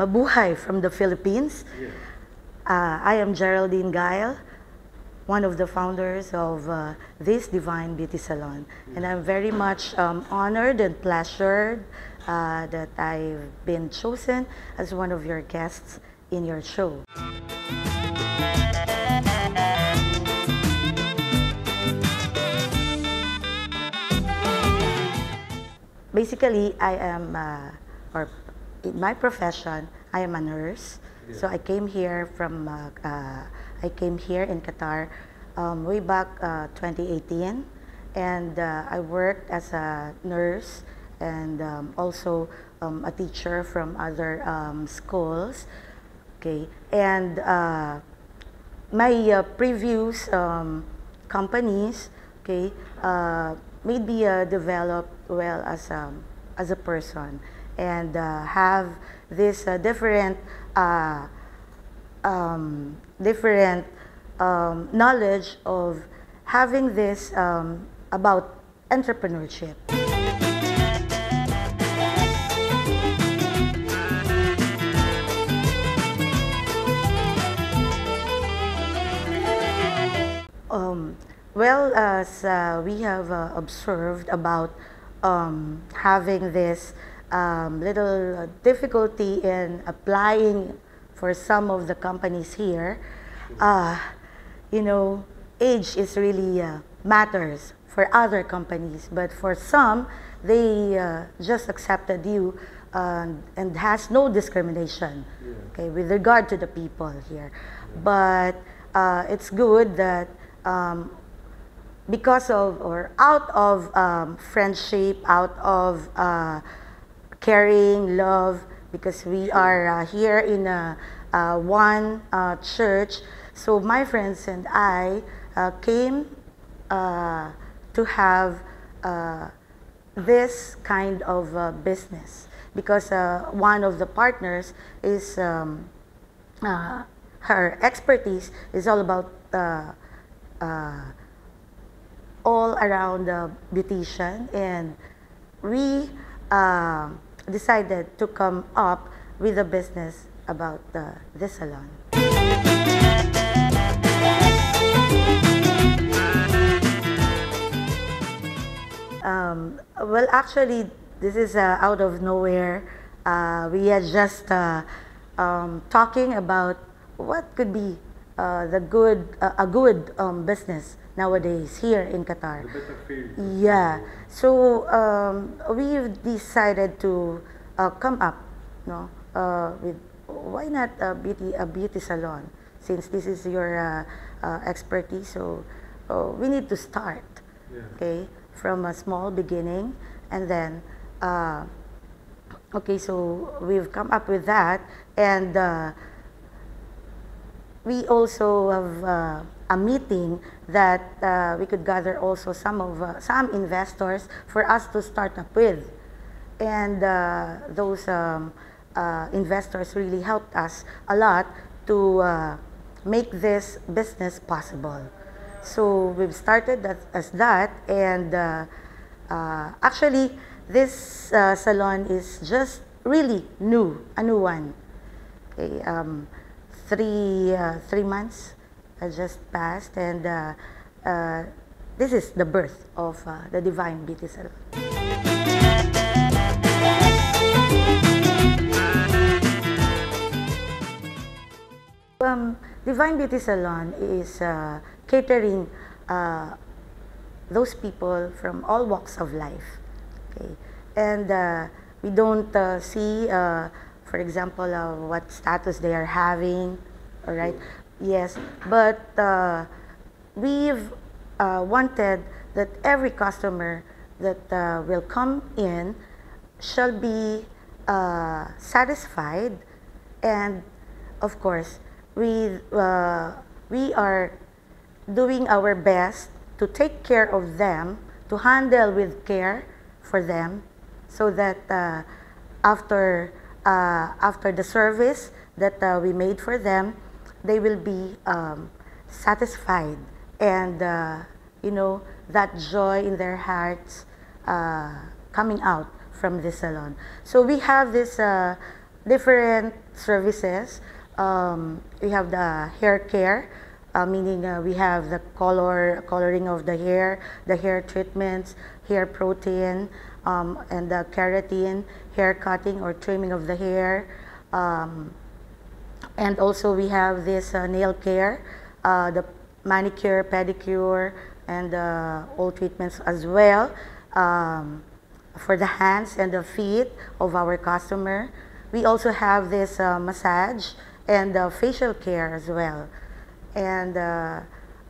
Mabuhay from the Philippines. Uh, I am Geraldine Guile, one of the founders of uh, this Divine Beauty Salon. And I'm very much um, honored and pleasured uh, that I've been chosen as one of your guests in your show. Basically, I am, uh, or in my profession, I am a nurse. So I came here from, uh, uh, I came here in Qatar um, way back uh, 2018. And uh, I worked as a nurse and um, also um, a teacher from other um, schools. Okay, and uh, my uh, previous um, companies, okay, uh, made me uh, develop well as a, as a person and uh, have this uh, different uh, um, different um, knowledge of having this um, about entrepreneurship. Um, well, as uh, we have uh, observed about um, having this um, little difficulty in applying for some of the companies here, uh, you know, age is really uh, matters for other companies, but for some, they uh, just accepted you uh, and has no discrimination, okay, with regard to the people here. But uh, it's good that um, because of or out of um, friendship, out of uh, caring, love, because we are uh, here in a, uh, one uh, church. So my friends and I uh, came uh, to have this kind of business because one of the partners is um, her expertise is all about all around the beautician and we decided to come up with a business about the, this salon. Um, well, actually, this is uh, out of nowhere. Uh, we are just uh, um, talking about what could be uh, the good, uh, a good um, business nowadays here in Qatar. Yeah. So um, we've decided to uh, come up, no, uh, with why not a beauty a beauty salon since this is your uh, uh, expertise. So uh, we need to start, Yeah. okay, from a small beginning, and then. Uh, okay, so we've come up with that, and uh, we also have uh, a meeting that uh, we could gather also some of uh, some investors for us to start up with, and uh, those um, uh, investors really helped us a lot to uh, make this business possible. So we've started that, as that, and actually this salon is just really new, a new one. Okay, um, three uh, three months just passed, and uh, uh, this is the birth of uh, the Divine Beauty Salon. Um, Divine Beauty Salon is uh, catering those people from all walks of life. Okay, and we don't see, for example, uh, what status they are having. All right, yes, but uh, we've uh, wanted that every customer that uh, will come in shall be uh, satisfied, and of course, we uh, we are doing our best to take care of them, to handle with care for them, so that uh, after uh, after the service that uh, we made for them, they will be um, satisfied and uh, you know that joy in their hearts uh, coming out from the salon. So we have this uh, different services. Um, we have the hair care, uh, meaning we have the color coloring of the hair, the hair treatments, hair protein, um, and the keratin, hair cutting or trimming of the hair. Um, and also we have this uh, nail care, uh, the manicure, pedicure, and uh, all treatments as well um, for the hands and the feet of our customer. We also have this uh, massage and uh, facial care as well. And uh,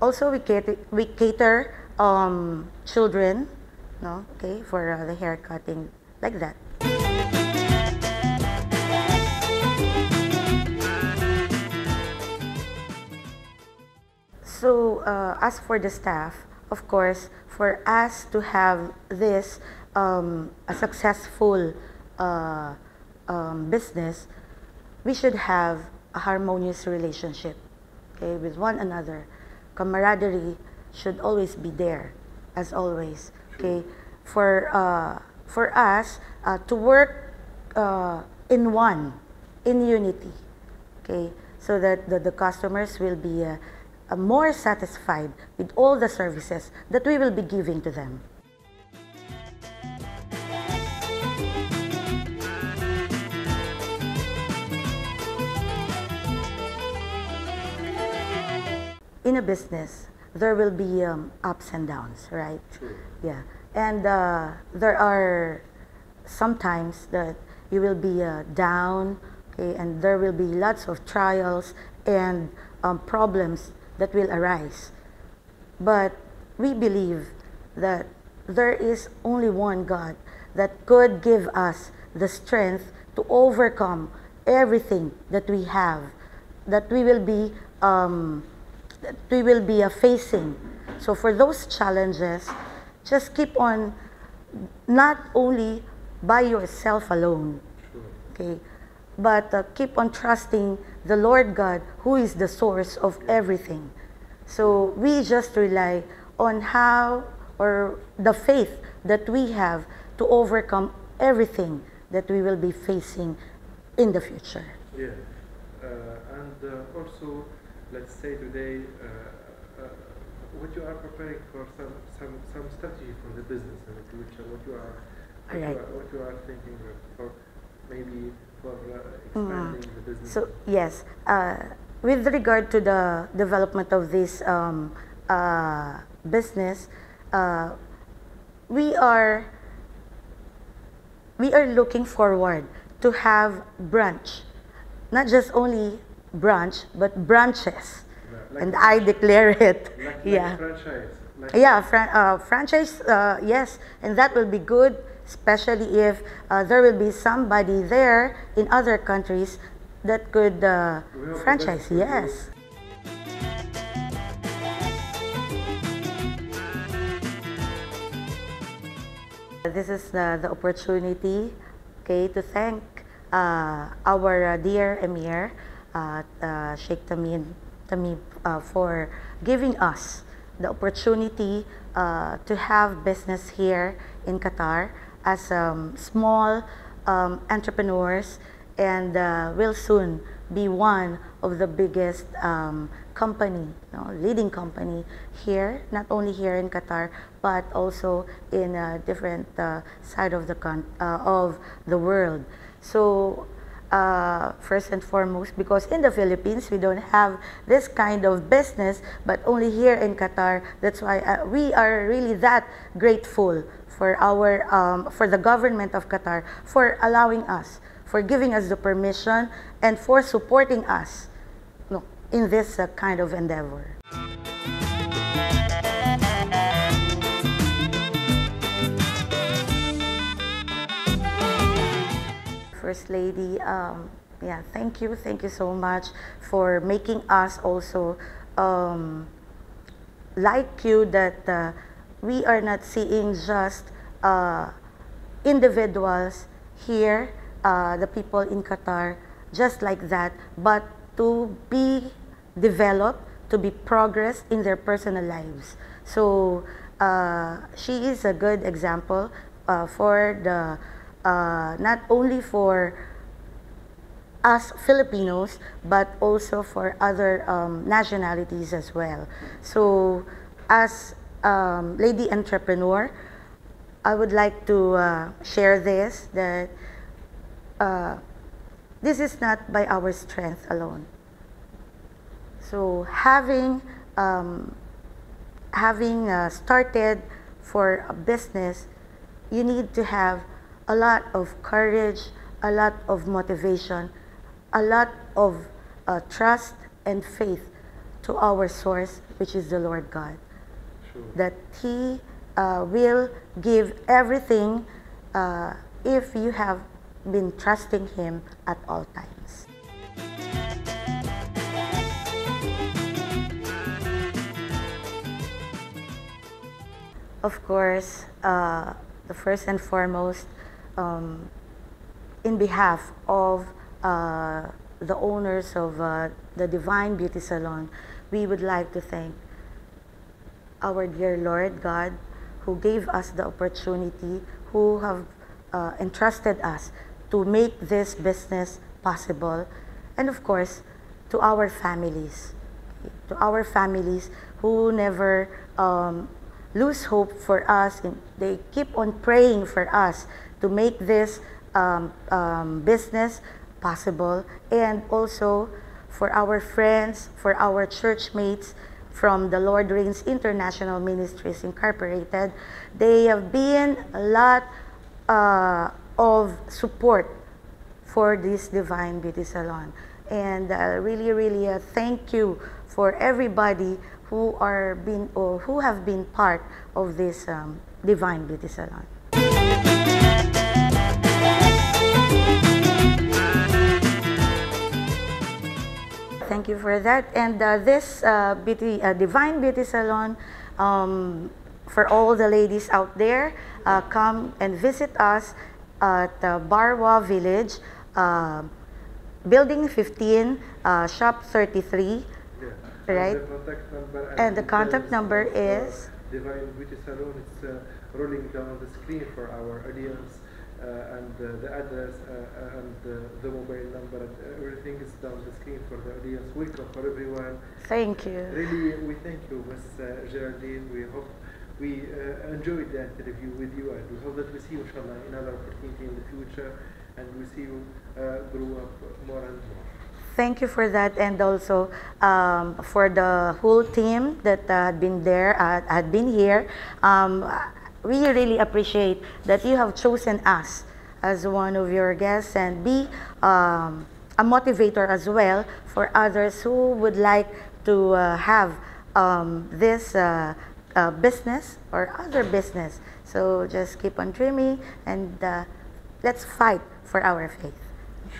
also we cater, we cater um, children, no, okay, for uh, the hair cutting, like that. So uh, as for the staff, of course, for us to have this um, a successful uh, um, business, we should have a harmonious relationship okay, with one another. Camaraderie should always be there, as always. Okay, for uh, for us uh, to work uh, in one, in unity. Okay, so that the, the customers will be uh, uh, more satisfied with all the services that we will be giving to them. in a business, there will be um, ups and downs, right? True. Yeah, and uh, there are sometimes that you will be uh, down, okay, and there will be lots of trials and um, problems that will arise. But we believe that there is only one God that could give us the strength to overcome everything that we have, that we will be um, that we will be uh, facing. So for those challenges, just keep on not only by yourself alone, okay, but uh, keep on trusting the Lord God, who is the source of everything. So we just rely on how or the faith that we have to overcome everything that we will be facing in the future. Yeah, uh, and uh, also, let's say today, uh, uh, what you are preparing for some, some, some strategy for the business in the future, what you are, what, you, are what you are thinking for maybe for uh, expanding the business. So yes, uh, with regard to the development of this um, uh, business, uh, we are we are looking forward to have branch, not just only branch, but branches, Like- and I declare it. like, yeah. like franchise. Yeah, fran- uh, franchise, uh, yes, and that will be good, especially if uh, there will be somebody there in other countries that could uh, We hope the franchise. best for you. Yes. This is the, the opportunity, okay, to thank uh, our uh, dear Emir, Sheikh Tamim, Tamim uh, for giving us the opportunity uh, to have business here in Qatar as um, small um, entrepreneurs and uh, will soon be one of the biggest um, company, you know, leading company here, not only here in Qatar, but also in a different uh, side of the con- uh, of the world. So uh, first and foremost, because in the Philippines we don't have this kind of business, but only here in Qatar. That's why uh, we are really that grateful for our um, for the government of Qatar for allowing us, for giving us the permission, and for supporting us no, in this uh, kind of endeavor. First Lady, um, yeah, thank you, thank you so much for making us also um, like you that uh, we are not seeing just uh, individuals here, uh, the people in Qatar, just like that, but to be developed, to be progress in their personal lives. So uh, she is a good example uh, for the uh, not only for us Filipinos, but also for other um, nationalities as well. So, as um, lady entrepreneur, I would like to uh, share this that uh, this is not by our strength alone. So, having um, having uh, started for a business, you need to have a lot of courage, a lot of motivation, a lot of uh, trust and faith to our source, which is the Lord God. Sure. That He uh, will give everything uh, if you have been trusting Him at all times. Of course, uh, the first and foremost, um, in behalf of uh, the owners of uh, the Divine Beauty Salon, we would like to thank our dear Lord God who gave us the opportunity, who have uh, entrusted us to make this business possible, and of course, to our families, to our families who never um, lose hope for us. They keep on praying for us to make this um, um, business possible, and also for our friends, for our church mates from the Lord Reigns International Ministries Incorporated. They have been a lot uh, of support for this Divine Beauty Salon. And uh, really, really uh, thank you for everybody who are been or who have been part of this um, Divine Beauty Salon. Thank you for that. And uh, this uh, beauty, uh, Divine Beauty Salon, um, for all the ladies out there, uh, come and visit us at uh, Barwa Village, uh, Building 15, uh, Shop 33. Yeah. Right. And the contact number. And the contact number is? Divine Beauty Salon. It's uh, rolling down the screen for our audience. Uh, and uh, the address uh, and uh, the mobile number and everything is down the screen for the audience. Welcome for everyone. Thank you. Really, we thank you, Ms. Geraldine. We hope we uh, enjoyed the interview with you, and we hope that we see you, inshallah, in another opportunity in the future, and we see you uh, grow up more and more. Thank you for that, and also um, for the whole team that uh, had been there, uh, had been here. Um, we really appreciate that you have chosen us as one of your guests and be um, a motivator as well for others who would like to uh, have um, this uh, uh, business or other business. So just keep on dreaming and uh, let's fight for our faith.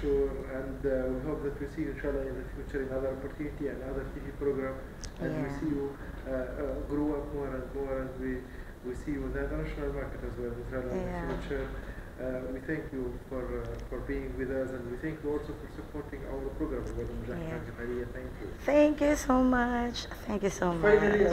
Sure, and uh, we hope that we see each other in the future in other opportunity and other TV program, and we see you uh, uh, grow up more and more, and we, we see you in the international market as well, inshallah, Yeah. in the future. Uh, we thank you for uh, for being with us, and we thank you also for supporting our program. Yeah. Thank you. Thank you so much. Thank you so much. Finally,